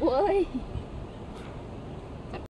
我